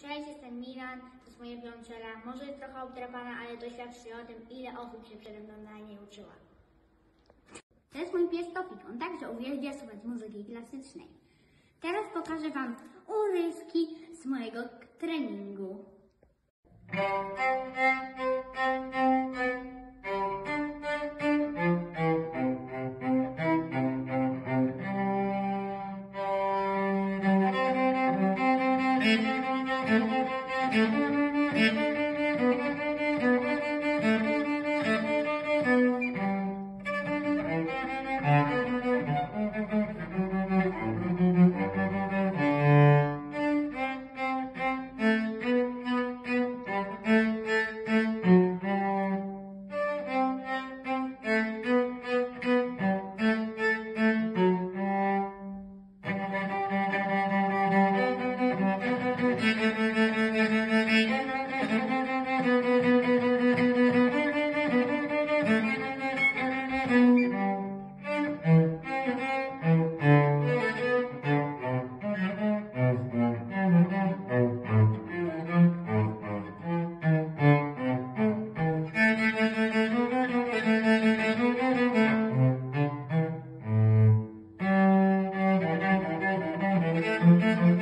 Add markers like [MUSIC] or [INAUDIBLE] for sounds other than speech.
Cześć, jestem Milan, to jest moja wiolonczela. Może jest trochę obdrapana, ale to świadczy o tym, ile osób się przede mną na niej uczyła. To jest mój pies Topik. On także uwielbia słuchać muzyki klasycznej. Teraz pokażę Wam urywki z mojego treningu. Thank [LAUGHS] you. Thank you. Thank you.